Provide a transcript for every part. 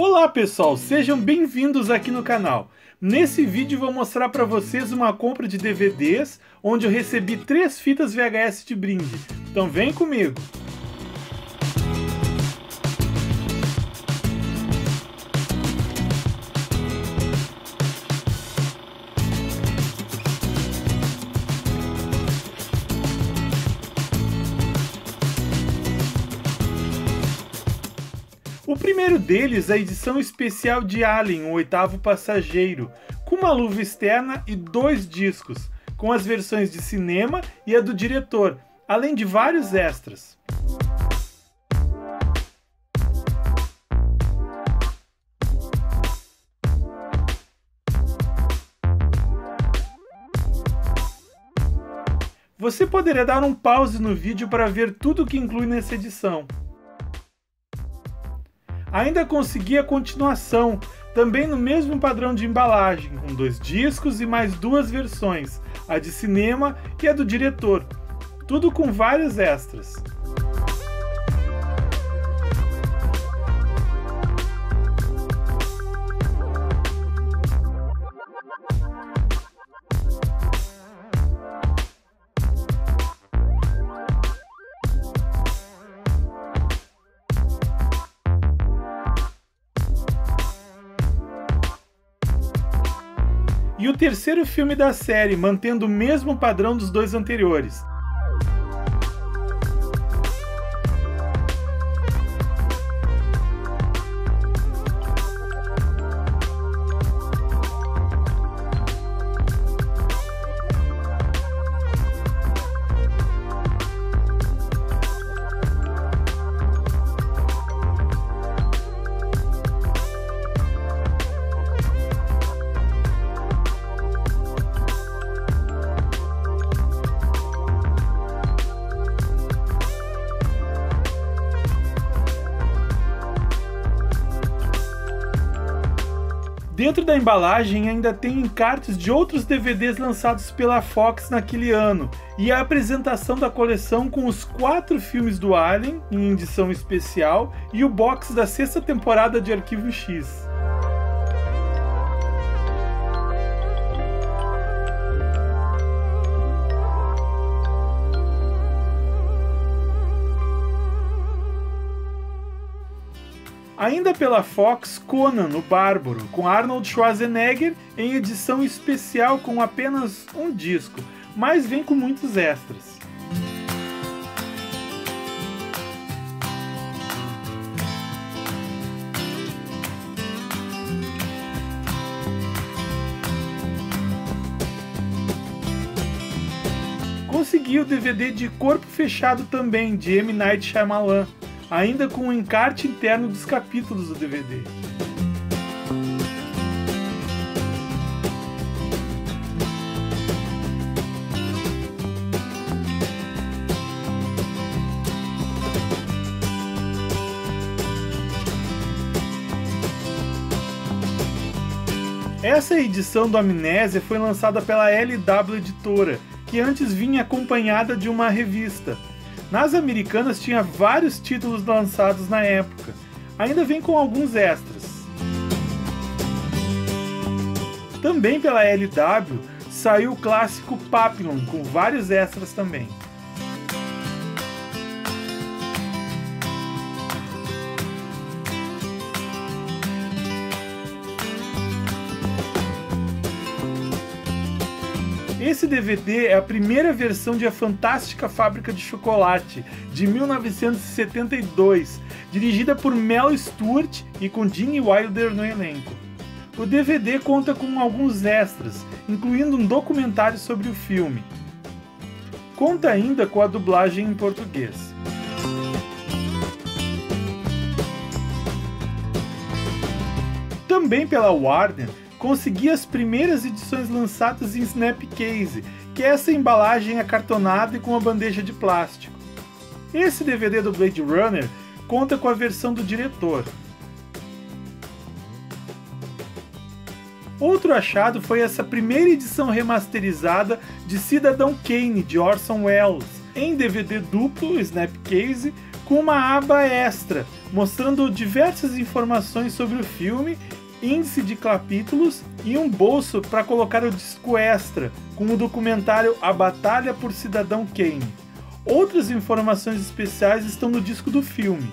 Olá pessoal, sejam bem-vindos aqui no canal. Nesse vídeo vou mostrar para vocês uma compra de DVDs, onde eu recebi três fitas VHS de brinde. Então vem comigo! Primeiro deles a edição especial de Alien, o oitavo passageiro, com uma luva externa e dois discos, com as versões de cinema e a do diretor, além de vários extras. Você poderia dar um pause no vídeo para ver tudo o que inclui nessa edição ainda conseguia continuação, também no mesmo padrão de embalagem, com dois discos e mais duas versões, a de cinema e a do diretor, tudo com vários extras. E o terceiro filme da série, mantendo o mesmo padrão dos dois anteriores. Dentro da embalagem ainda tem encartes de outros DVDs lançados pela Fox naquele ano e a apresentação da coleção com os quatro filmes do Alien em edição especial e o box da sexta temporada de Arquivo X. Ainda pela Fox, Conan, o Bárbaro, com Arnold Schwarzenegger em edição especial com apenas um disco, mas vem com muitos extras. Consegui o DVD de Corpo Fechado também, de M. Night Shyamalan, ainda com o encarte interno dos capítulos do DVD. Essa edição do Amnésia foi lançada pela LW Editora, que antes vinha acompanhada de uma revista. Nas americanas tinha vários títulos lançados na época. Ainda vem com alguns extras. Também pela LW saiu o clássico Papillon com vários extras também. Esse DVD é a primeira versão de A Fantástica Fábrica de Chocolate, de 1972, dirigida por Mel Stewart e com Gene Wilder no elenco. O DVD conta com alguns extras, incluindo um documentário sobre o filme. Conta ainda com a dublagem em português. Também pela Warner, consegui as primeiras edições lançadas em Snapcase, que é essa embalagem acartonada e com uma bandeja de plástico. Esse DVD do Blade Runner conta com a versão do diretor. Outro achado foi essa primeira edição remasterizada de Cidadão Kane de Orson Welles, em DVD duplo Snapcase, com uma aba extra, mostrando diversas informações sobre o filme, índice de capítulos e um bolso para colocar o disco extra, com o documentário A Batalha por Cidadão Kane. Outras informações especiais estão no disco do filme.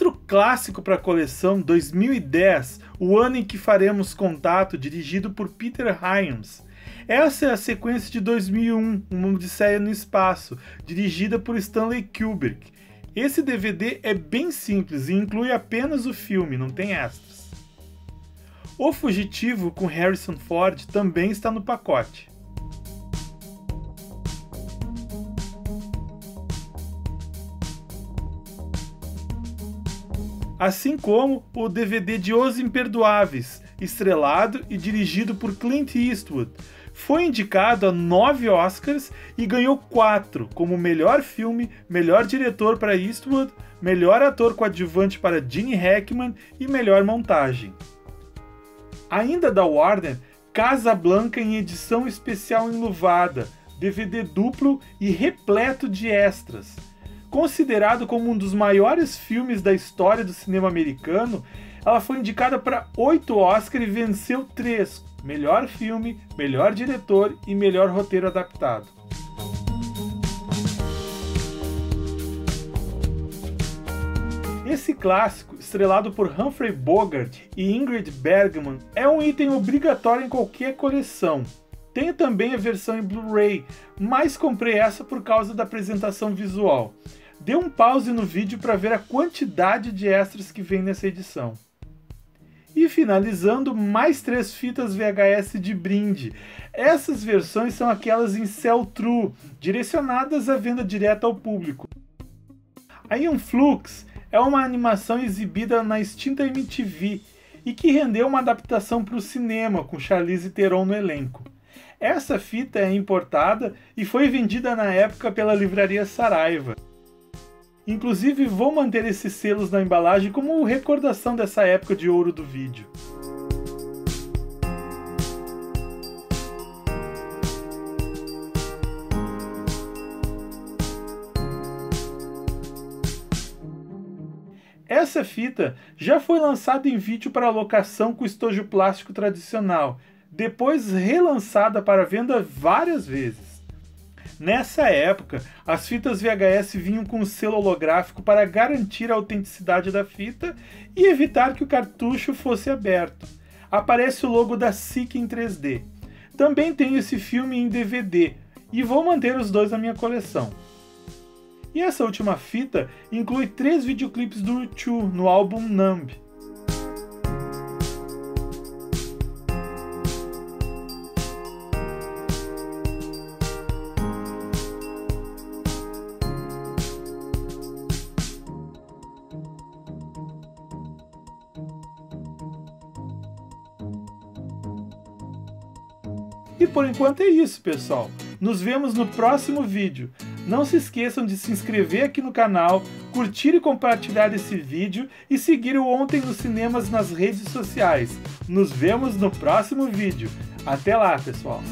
Outro clássico para a coleção 2010, o ano em que faremos contato, dirigido por Peter Hyams. Essa é a sequência de 2001, uma Odisseia no Espaço, dirigida por Stanley Kubrick. Esse DVD é bem simples e inclui apenas o filme, não tem extras. O Fugitivo com Harrison Ford também está no pacote. Assim como o DVD de Os Imperdoáveis, estrelado e dirigido por Clint Eastwood. Foi indicado a nove Oscars e ganhou quatro, como melhor filme, melhor diretor para Eastwood, melhor ator coadjuvante para Gene Hackman e melhor montagem. Ainda da Warner, Casablanca em edição especial enluvada, DVD duplo e repleto de extras Considerado como um dos maiores filmes da história do cinema americano, ela foi indicada para oito Oscars e venceu três: melhor filme, melhor diretor e melhor roteiro adaptado. Esse clássico, estrelado por Humphrey Bogart e Ingrid Bergman, é um item obrigatório em qualquer coleção. Tenho também a versão em Blu-ray, mas comprei essa por causa da apresentação visual. Dê um pause no vídeo para ver a quantidade de extras que vem nessa edição. E finalizando, mais três fitas VHS de brinde. Essas versões são aquelas em Cell True, direcionadas à venda direta ao público. A Ion Flux é uma animação exibida na extinta MTV e que rendeu uma adaptação para o cinema com Charlize Theron no elenco. Essa fita é importada e foi vendida na época pela livraria Saraiva. Inclusive, vou manter esses selos na embalagem como recordação dessa época de ouro do vídeo. Essa fita já foi lançada em vídeo para locação com estojo plástico tradicional, depois relançada para venda várias vezes. Nessa época, as fitas VHS vinham com selo holográfico para garantir a autenticidade da fita e evitar que o cartucho fosse aberto. Aparece o logo da SICK em 3D. Também tenho esse filme em DVD e vou manter os dois na minha coleção. E essa última fita inclui três videoclipes do U2 no álbum Numb. E por enquanto é isso, pessoal. Nos vemos no próximo vídeo. Não se esqueçam de se inscrever aqui no canal, curtir e compartilhar esse vídeo e seguir o Ontem nos Cinemas nas redes sociais. Nos vemos no próximo vídeo. Até lá, pessoal!